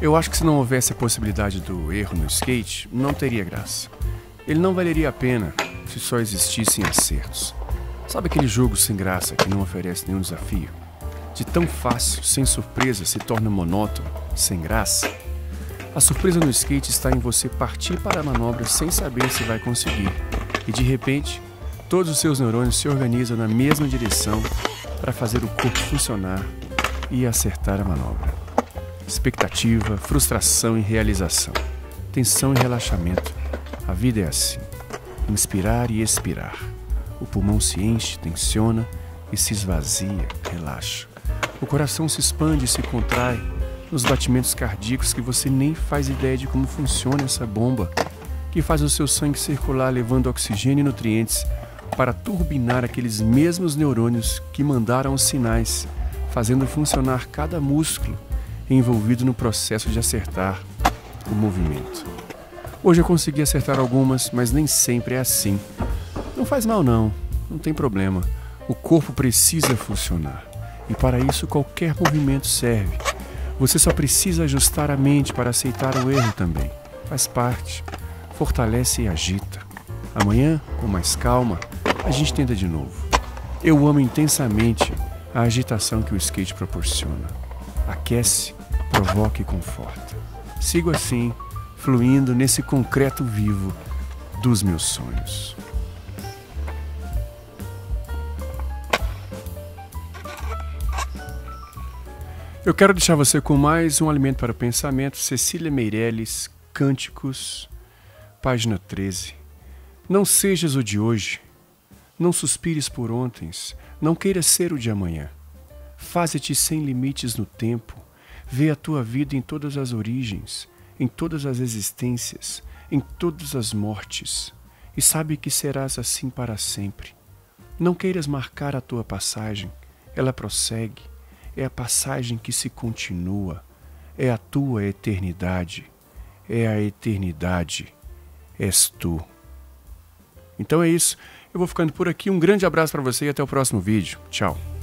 Eu acho que se não houvesse a possibilidade do erro no skate, não teria graça. Ele não valeria a pena se só existissem acertos. Sabe aquele jogo sem graça que não oferece nenhum desafio? De tão fácil, sem surpresa, se torna monótono, sem graça? A surpresa no skate está em você partir para a manobra sem saber se vai conseguir. E de repente, todos os seus neurônios se organizam na mesma direção para fazer o corpo funcionar e acertar a manobra. Expectativa, frustração e realização. Tensão e relaxamento. A vida é assim: inspirar e expirar. O pulmão se enche, tensiona e se esvazia, relaxa. O coração se expande e se contrai nos batimentos cardíacos que você nem faz ideia de como funciona essa bomba que faz o seu sangue circular levando oxigênio e nutrientes para turbinar aqueles mesmos neurônios que mandaram os sinais, fazendo funcionar cada músculo envolvido no processo de acertar o movimento. Hoje eu consegui acertar algumas, mas nem sempre é assim. Não faz mal não, não tem problema. O corpo precisa funcionar. E para isso qualquer movimento serve. Você só precisa ajustar a mente para aceitar o erro também. Faz parte. Fortalece e agita. Amanhã, com mais calma, a gente tenta de novo. Eu amo intensamente a agitação que o skate proporciona. Aquece, provoca e conforta. Sigo assim, fluindo nesse concreto vivo dos meus sonhos. Eu quero deixar você com mais um alimento para o pensamento, Cecília Meirelles, Cânticos, página 13. Não sejas o de hoje, não suspires por ontens, não queiras ser o de amanhã. Faze-te sem limites no tempo, vê a tua vida em todas as origens, em todas as existências, em todas as mortes, e sabe que serás assim para sempre. Não queiras marcar a tua passagem, ela prossegue. É a passagem que se continua, é a tua eternidade, é a eternidade, és tu. Então é isso, eu vou ficando por aqui, um grande abraço para você e até o próximo vídeo. Tchau.